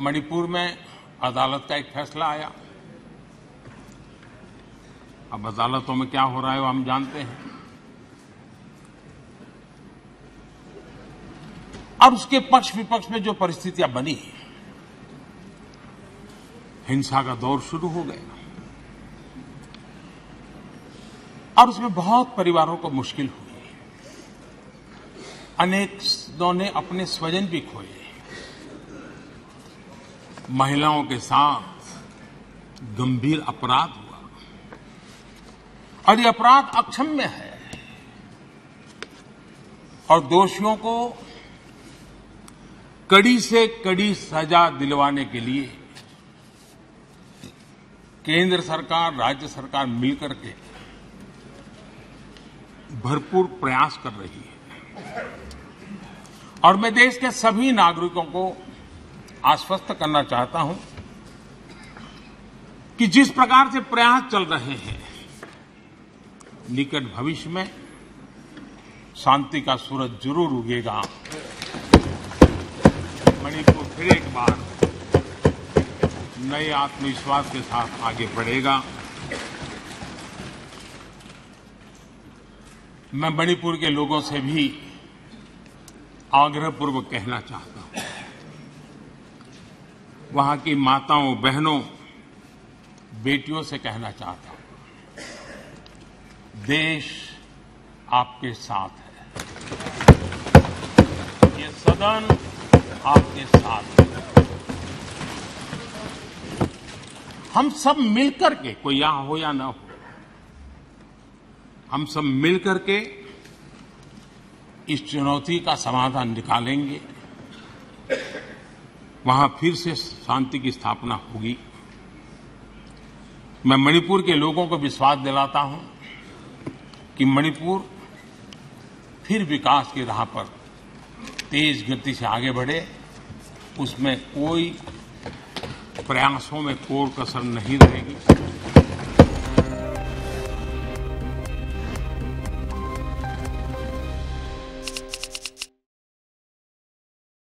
मणिपुर में अदालत का एक फैसला आया। अब अदालतों में क्या हो रहा है वो हम जानते हैं। और उसके पक्ष विपक्ष में जो परिस्थितियाँ बनी, हिंसा का दौर शुरू हो गया। और उसमें बहुत परिवारों को मुश्किल हुई। अनेकों ने अपने स्वजन भी खोए। महिलाओं के साथ गंभीर अपराध हुआ। और ये अपराध अक्षम्य है। और दोषियों को कड़ी से कड़ी सजा दिलवाने के लिए केंद्र सरकार, राज्य सरकार मिलकर के भरपूर प्रयास कर रही है। और मैं देश के सभी नागरिकों को आश्वस्त करना चाहता हूँ कि जिस प्रकार से प्रयास चल रहे हैं, निकट भविष्य में शांति का सूरज ज़रूर उगेगा। मणिपुर फिर एक बार नए आत्मविश्वास के साथ आगे बढ़ेगा। मैं मणिपुर के लोगों से भी आग्रहपूर्वक कहना चाहता हूँ। वहाँ की माताओं, बहनों, बेटियों से कहना चाहता हूँ, देश आपके साथ है। ये सदन आपके साथ है। हम सब मिलकर के, कोई यहाँ हो या ना हो, हम सब मिलकर के इस चुनौती का समाधान निकालेंगे। वहाँ फिर से शांति की स्थापना होगी। मैं मणिपुर के लोगों को विश्वास दिलाता हूँ कि मणिपुर फिर विकास की राह पर तेज गति से आगे बढ़े। उसमें कोई प्रयासों में कोर कसर नहीं रहेगी।